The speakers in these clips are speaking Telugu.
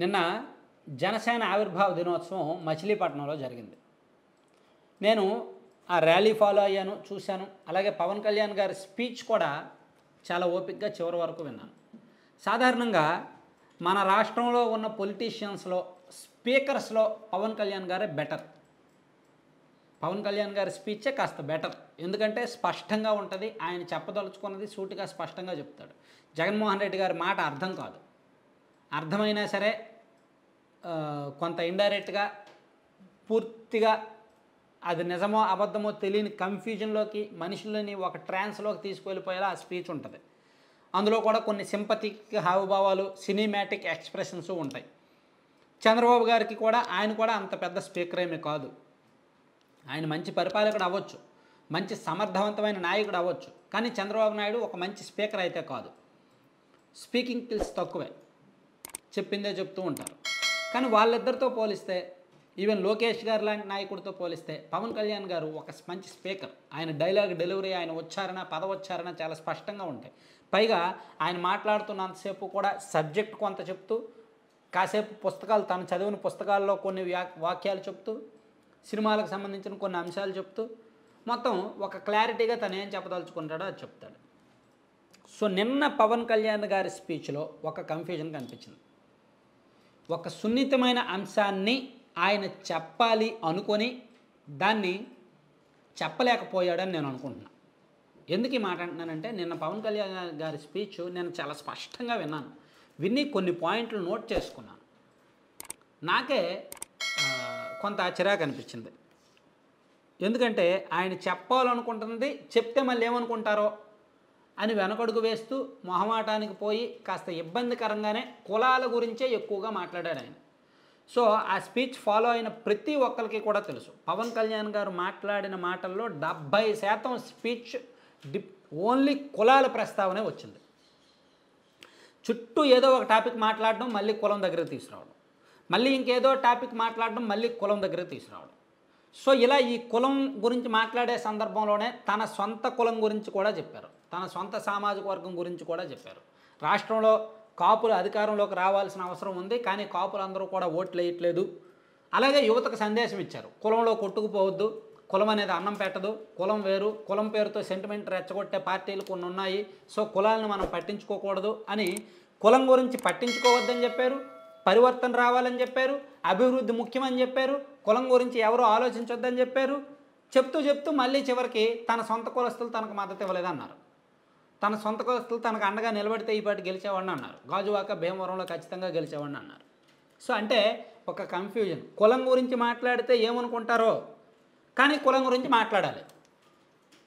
నిన్న జనసేన ఆవిర్భావ దినోత్సవం మచిలీపట్నంలో జరిగింది. నేను ఆ ర్యాలీ ఫాలో అయ్యాను చూశాను. అలాగే పవన్ కళ్యాణ్ గారి స్పీచ్ కూడా చాలా ఓపికగా చివరి వరకు విన్నాను. సాధారణంగా మన రాష్ట్రంలో ఉన్న పొలిటీషియన్స్లో స్పీకర్స్లో పవన్ కళ్యాణ్ గారే బెటర్. పవన్ కళ్యాణ్ గారి స్పీచే కాస్త బెటర్. ఎందుకంటే స్పష్టంగా ఉంటుంది ఆయన చెప్పదలుచుకున్నది సూటిగా స్పష్టంగా చెప్తాడు. జగన్మోహన్ రెడ్డి గారి మాట అర్థం కాదు. అర్థమైనా సరే కొంత ఇండైరెక్ట్గా పూర్తిగా అది నిజమో అబద్ధమో తెలియని కన్ఫ్యూజన్లోకి మనుషులని ఒక ట్రాన్స్లోకి తీసుకువెళ్ళిపోయేలా ఆ స్పీచ్ ఉంటుంది. అందులో కూడా కొన్ని సింపతిక్ హావభావాలు సినిమాటిక్ ఎక్స్ప్రెషన్స్ ఉంటాయి. చంద్రబాబు గారికి కూడా ఆయన కూడా అంత పెద్ద స్పీకర్ ఏమీ కాదు. ఆయన మంచి పరిపాలకుడు అవ్వచ్చు మంచి సమర్థవంతమైన నాయకుడు అవ్వచ్చు కానీ చంద్రబాబు నాయుడు ఒక మంచి స్పీకర్ అయితే కాదు. స్పీకింగ్ స్కిల్స్ తక్కువే. చెప్పిందే చెప్తూ ఉంటారు. కానీ వాళ్ళిద్దరితో పోలిస్తే ఈవెన్ లోకేష్ గారు లాంటి నాయకుడితో పోలిస్తే పవన్ కళ్యాణ్ గారు ఒక మంచి స్పీకర్. ఆయన డైలాగ్ డెలివరీ ఆయన ఉచ్చారణ పదవచ్చారణ చాలా స్పష్టంగా ఉంటాయి. పైగా ఆయన మాట్లాడుతున్నంతసేపు కూడా సబ్జెక్ట్ కొంత చెప్తూ కాసేపు పుస్తకాలు తను చదివిన పుస్తకాల్లో కొన్ని వాక్యాలు చెప్తూ సినిమాలకు సంబంధించిన కొన్ని అంశాలు చెప్తూ మొత్తం ఒక క్లారిటీగా తను ఏం చెప్పదలుచుకుంటాడో అది చెప్తాడు. సో నిన్న పవన్ కళ్యాణ్ గారి స్పీచ్లో ఒక కన్ఫ్యూజన్ కనిపించింది. ఒక సున్నితమైన అంశాన్ని ఆయన చెప్పాలి అనుకొని దాన్ని చెప్పలేకపోయాడని నేను అనుకుంటున్నాను ఎందుకు ఈ మాట అంటున్నానంటే నిన్న పవన్ కళ్యాణ్ గారి స్పీచ్ నేను చాలా స్పష్టంగా విన్నాను. విని కొన్ని పాయింట్లు నోట్ చేసుకున్నాను. నాకే కొంత చిరాకు అనిపించింది. ఎందుకంటే ఆయన చెప్పాలనుకుంటున్నది చెప్తే మళ్ళీ ఏమనుకుంటారో అని వెనకడుగు వేస్తూ మొహమాటానికి పోయి కాస్త ఇబ్బందికరంగానే కులాల గురించే ఎక్కువగా మాట్లాడాడు ఆయన. సో ఆ స్పీచ్ ఫాలో అయిన ప్రతి ఒక్కరికి కూడా తెలుసు. పవన్ కళ్యాణ్ గారు మాట్లాడిన మాటల్లో డెబ్భై శాతం స్పీచ్ డిప్ ఓన్లీ కులాల ప్రస్తావనే వచ్చింది. చుట్టూ ఏదో ఒక టాపిక్ మాట్లాడడం మళ్ళీ కులం దగ్గర తీసుకురావడం. మళ్ళీ ఇంకేదో టాపిక్ మాట్లాడడం మళ్ళీ కులం దగ్గర తీసుకురావడం. సో ఇలా ఈ కులం గురించి మాట్లాడే సందర్భంలోనే తన సొంత కులం గురించి కూడా చెప్పారు. తన సొంత సామాజిక వర్గం గురించి కూడా చెప్పారు. రాష్ట్రంలో కాపులు అధికారంలోకి రావాల్సిన అవసరం ఉంది కానీ కాపులు అందరూ కూడా ఓట్లు వేయట్లేదు. అలాగే యువతకు సందేశం ఇచ్చారు. కులంలో కొట్టుకుపోవద్దు కులం అనేది అన్నం పెట్టదు కులం వేరు కులం పేరుతో సెంటిమెంట్ రెచ్చగొట్టే పార్టీలు కొన్ని ఉన్నాయి సో కులాలను మనం పట్టించుకోకూడదు అని కులం గురించి పట్టించుకోవద్దని చెప్పారు పరివర్తన రావాలని చెప్పారు అభివృద్ధి ముఖ్యమని చెప్పారు కులం గురించి ఎవరు ఆలోచించొద్దని చెప్పారు చెప్తూ చెప్తూ మళ్ళీ చివరికి తన సొంత కులస్తులు తనకు మద్దతు ఇవ్వలేదన్నారు. తన సొంత కులస్తులు తనకు అండగా నిలబడితే ఈ పాటు గెలిచేవాడిని అన్నారు. గాజువాక భీమవరంలో ఖచ్చితంగా గెలిచేవాడిని అన్నారు. సో అంటే ఒక కన్ఫ్యూజన్ కులం గురించి మాట్లాడితే ఏమనుకుంటారో? కానీ కులం గురించి మాట్లాడాలి.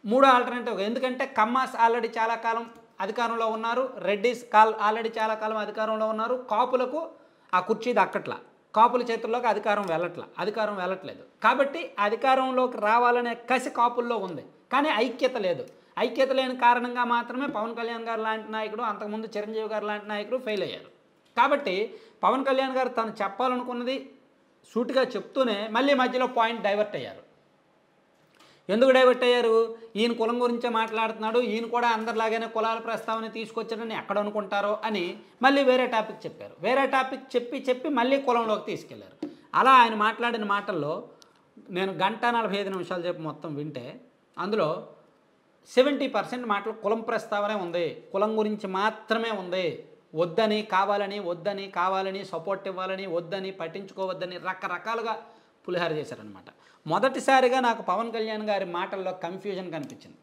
మూడో ఆల్టర్నేటివ్ ఎందుకంటే కమ్మాస్ ఆల్రెడీ చాలా కాలం అధికారంలో ఉన్నారు. రెడ్డిస్ కాల్ ఆల్రెడీ చాలా కాలం అధికారంలో ఉన్నారు. కాపులకు ఆ కుర్చీ దక్కట్లా. కాపుల చేతుల్లోకి అధికారం వెళ్ళట్లా. అధికారం వెళ్ళట్లేదు. కాబట్టి అధికారంలోకి రావాలనే కసి కాపుల్లో ఉంది. కానీ ఐక్యత లేదు. ఐక్యత లేని కారణంగా మాత్రమే పవన్ కళ్యాణ్ గారు లాంటి నాయకుడు అంతకుముందు చిరంజీవి గారు లాంటి నాయకుడు ఫెయిల్ అయ్యారు. కాబట్టి పవన్ కళ్యాణ్ గారు తను చెప్పాలనుకున్నది సూటిగా చెప్తూనే మళ్ళీ మధ్యలో పాయింట్ డైవర్ట్ అయ్యారు. ఎందుకు డైవర్ట్ అయ్యారు? ఈయన కులం గురించే మాట్లాడుతున్నాడు ఈయన కూడా అందరిలాగానే కులాల ప్రస్తావన తీసుకొచ్చాడని ఎక్కడ అనుకుంటారో అని మళ్ళీ వేరే టాపిక్ చెప్పారు. వేరే టాపిక్ చెప్పి చెప్పి మళ్ళీ కులంలోకి తీసుకెళ్ళారు. అలా ఆయన మాట్లాడిన మాటల్లో నేను గంట నలభై ఐదు నిమిషాలు చెప్పి మొత్తం వింటే అందులో సెవెంటీ పర్సెంట్ మాటలు కులం ప్రస్తావనే ఉంది. కులం గురించి మాత్రమే ఉంది. వద్దని కావాలని వద్దని కావాలని సపోర్ట్ ఇవ్వాలని వద్దని పట్టించుకోవద్దని రకరకాలుగా పులిహార చేశారనమాట మొదటిసారిగా నాకు పవన్ కళ్యాణ్ గారి మాటల్లో కన్ఫ్యూజన్ కనిపించింది.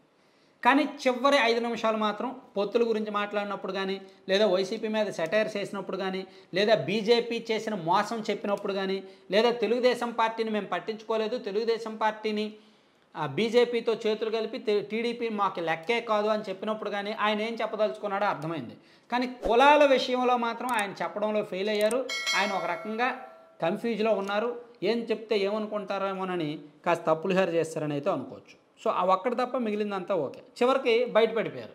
కానీ చివరి ఐదు నిమిషాలు మాత్రం పొత్తుల గురించి మాట్లాడినప్పుడు కానీ లేదా వైసీపీ మీద సెటైర్ చేసినప్పుడు కానీ లేదా బీజేపీ చేసిన మోసం చెప్పినప్పుడు కానీ లేదా తెలుగుదేశం పార్టీని మేము పట్టించుకోలేదు తెలుగుదేశం పార్టీని బీజేపీతో చేతులు కలిపి టీడీపీ మాకు లెక్కే కాదు అని చెప్పినప్పుడు కానీ ఆయన ఏం చెప్పదలుచుకున్నాడో అర్థమైంది. కానీ కులాల విషయంలో మాత్రం ఆయన చెప్పడంలో ఫెయిల్ అయ్యారు. ఆయన ఒక రకంగా కన్ఫ్యూజ్లో ఉన్నారు. ఏం చెప్తే ఏమనుకుంటారేమోనని కాస్త తప్పులుహారు చేస్తారని అయితే అనుకోవచ్చు. సో ఆ ఒక్కటి తప్ప మిగిలిందంతా ఓకే. చివరికి బయటపడిపోయారు.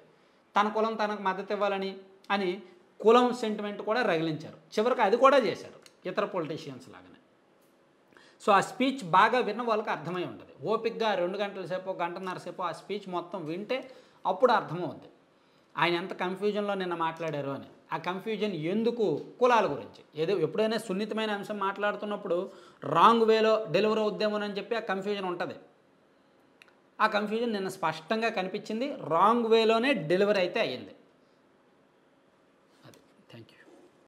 తన కులం తనకు మద్దతు ఇవ్వాలని అని కులం సెంటిమెంట్ కూడా రగిలించారు. చివరికి అది కూడా చేశారు. ఇతర పొలిటీషియన్స్ లాగానే. సో ఆ స్పీచ్ బాగా విన్న వాళ్ళకి అర్థమై ఉంటుంది. ఓపిక్గా రెండు గంటల సేపు గంటన్నర సేపు ఆ స్పీచ్ మొత్తం వింటే అప్పుడు అర్థమవుద్ది. ఆయన ఎంత కన్ఫ్యూజన్లో నిన్న మాట్లాడారు అని. ఆ కన్ఫ్యూజన్ ఎందుకు కులాల గురించి? ఏదో ఎప్పుడైనా సున్నితమైన అంశం మాట్లాడుతున్నప్పుడు రాంగ్ వేలో డెలివరీ అవుద్దేమోనని చెప్పి ఆ కన్ఫ్యూజన్ ఉంటుంది. ఆ కన్ఫ్యూజన్ నిన్న స్పష్టంగా కనిపించింది. రాంగ్ వేలోనే డెలివరీ అయితే అయ్యింది.